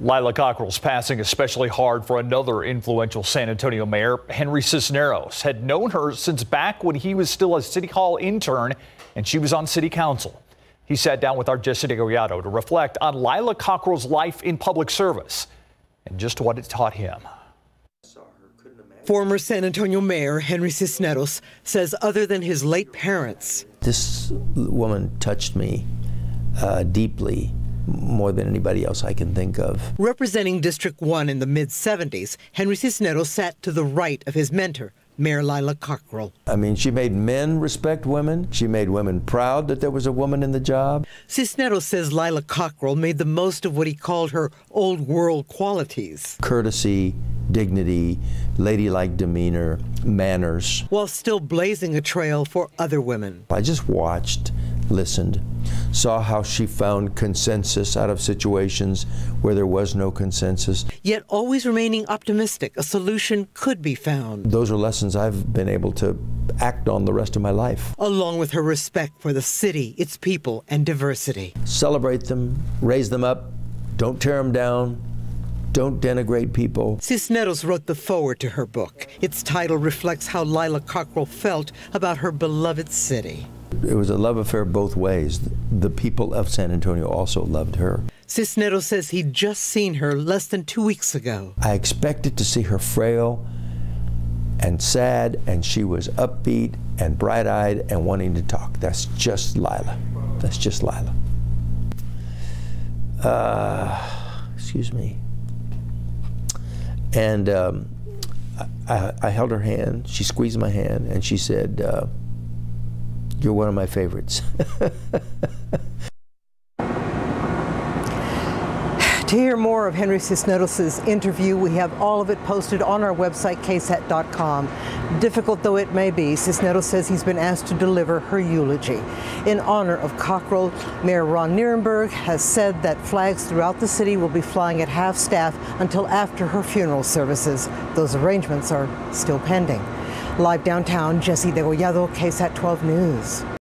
Lila Cockrell's passing especially hard for another influential San Antonio mayor, Henry Cisneros, had known her since back when he was still a city hall intern and she was on city council. He sat down with our Jessie Degollado to reflect on Lila Cockrell's life in public service and just what it taught him. Former San Antonio Mayor Henry Cisneros says other than his late parents, this woman touched me uh, deeply more than anybody else I can think of. Representing District 1 in the mid 70s, Henry Cisneros sat to the right of his mentor, Mayor Lila Cockrell. I mean, she made men respect women. She made women proud that there was a woman in the job. Cisneros says Lila Cockrell made the most of what he called her old world qualities courtesy, dignity, ladylike demeanor, manners. While still blazing a trail for other women. I just watched, listened, saw how she found consensus out of situations where there was no consensus. Yet always remaining optimistic, a solution could be found. Those are lessons I've been able to act on the rest of my life. Along with her respect for the city, its people, and diversity. Celebrate them, raise them up, don't tear them down, don't denigrate people. Cisneros wrote the foreword to her book. Its title reflects how Lila Cockrell felt about her beloved city. It was a love affair both ways. The people of San Antonio also loved her. Cisneros says he'd just seen her less than two weeks ago. I expected to see her frail and sad, and she was upbeat and bright eyed and wanting to talk. That's just Lila. That's just Lila. Uh, excuse me. And um, I, I, held her hand. She squeezed my hand, and she said, uh, you're one of my favorites. To hear more of Henry Cisneros' interview, we have all of it posted on our website, ksat.com. Difficult though it may be, Cisneros says he's been asked to deliver her eulogy. In honor of Cockrell, Mayor Ron Nirenberg has said that flags throughout the city will be flying at half staff until after her funeral services. Those arrangements are still pending. Live downtown, Jessie Degollado, KSAT 12 News.